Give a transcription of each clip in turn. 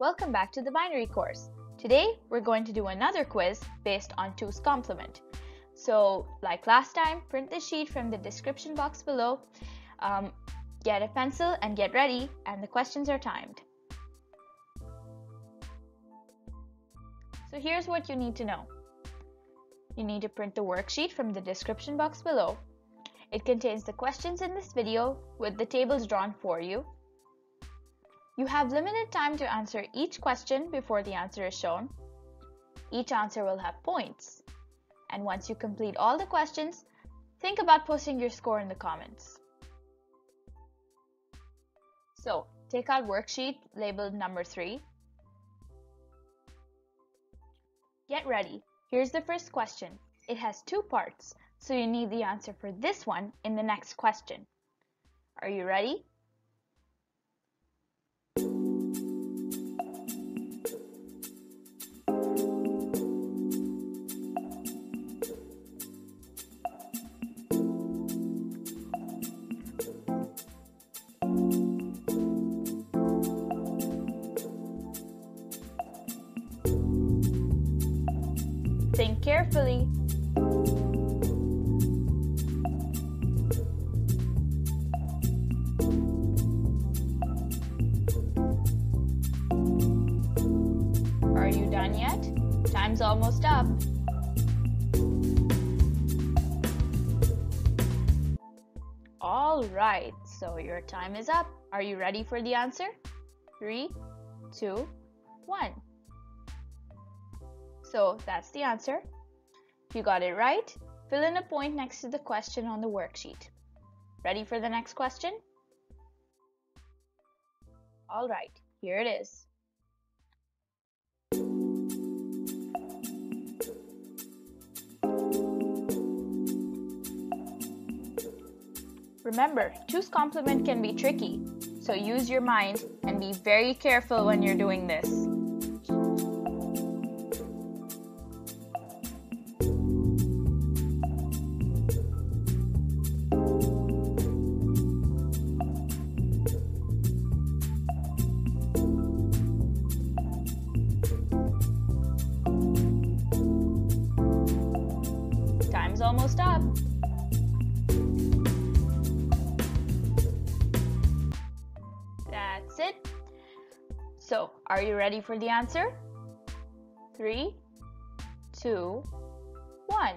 Welcome back to the binary course. Today we're going to do another quiz based on 2's complement. So like last time, print the sheet from the description box below, um, get a pencil and get ready and the questions are timed. So here's what you need to know. You need to print the worksheet from the description box below. It contains the questions in this video with the tables drawn for you you have limited time to answer each question before the answer is shown. Each answer will have points. And once you complete all the questions, think about posting your score in the comments. So, take out worksheet labeled number 3. Get ready. Here's the first question. It has two parts, so you need the answer for this one in the next question. Are you ready? Almost up. All right, so your time is up. Are you ready for the answer? Three, two, one. So that's the answer. You got it right, fill in a point next to the question on the worksheet. Ready for the next question? All right, here it is. Remember, 2's complement can be tricky, so use your mind and be very careful when you're doing this. Time's almost up. So, are you ready for the answer? Three, two, one.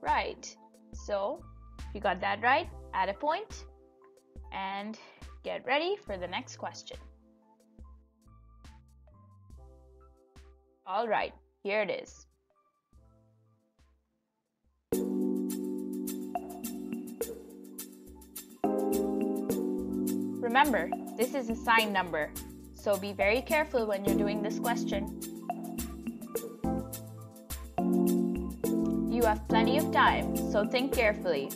Right. So, if you got that right, add a point and get ready for the next question. All right, here it is. Remember, this is a signed number, so be very careful when you're doing this question. You have plenty of time, so think carefully.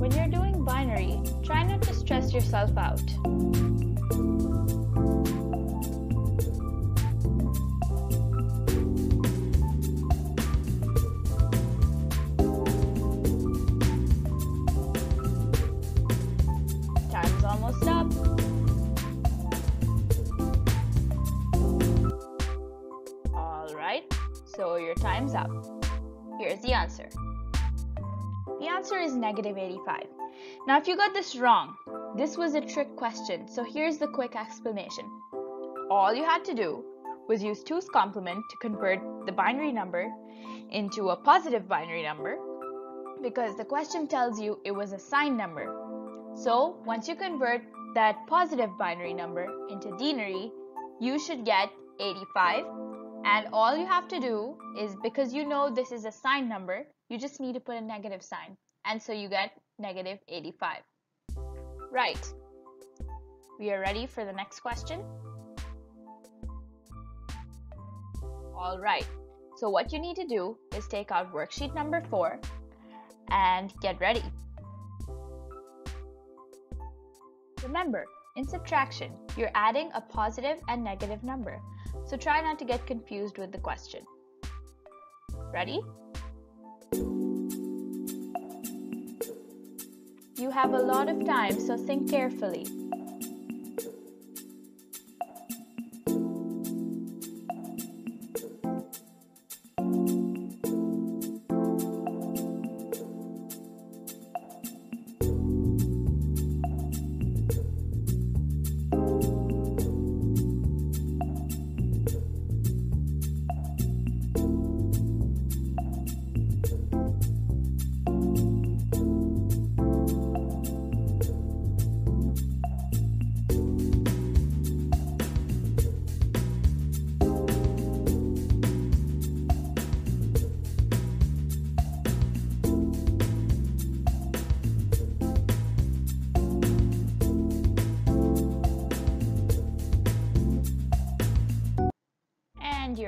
When you're doing binary, try not to stress yourself out. Alright, so your time's up. Here's the answer. The answer is negative 85. Now, if you got this wrong, this was a trick question, so here's the quick explanation. All you had to do was use 2's complement to convert the binary number into a positive binary number because the question tells you it was a signed number. So, once you convert that positive binary number into denary, you should get 85 and all you have to do is because you know this is a signed number, you just need to put a negative sign. And so you get negative 85. Right. We are ready for the next question. All right. So what you need to do is take out worksheet number 4 and get ready. Remember, in subtraction, you're adding a positive and negative number. So try not to get confused with the question. Ready? You have a lot of time, so think carefully.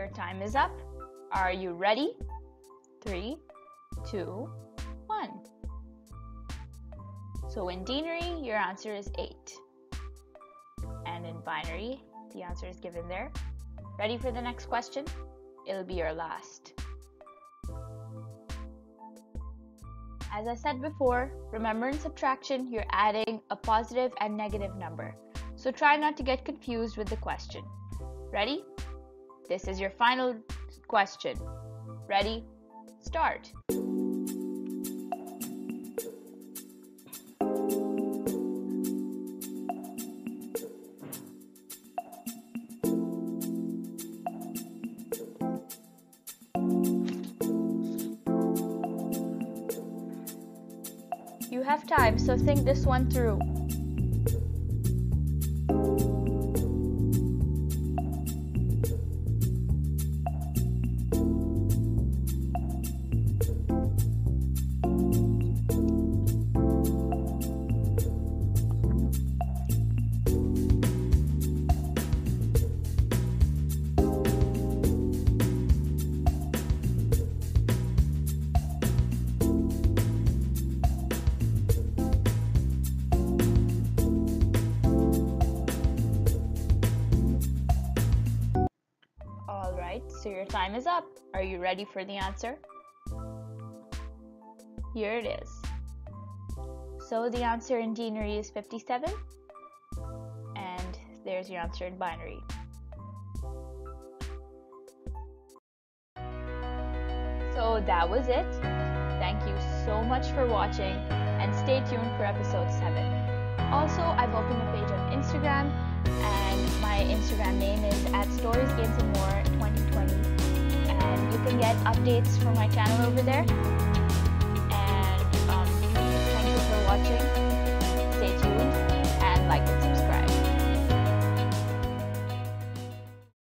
Your time is up. Are you ready? Three, two, one. So in denary, your answer is 8. And in binary, the answer is given there. Ready for the next question? It'll be your last. As I said before, remember in subtraction, you're adding a positive and negative number. So try not to get confused with the question. Ready? This is your final question. Ready? Start. You have time, so think this one through. Alright, so your time is up. Are you ready for the answer? Here it is. So the answer in denary is 57. And there's your answer in binary. So that was it. Thank you so much for watching and stay tuned for episode 7. Also, I've opened a page on Instagram and my Instagram name is at Stories updates from my channel over there.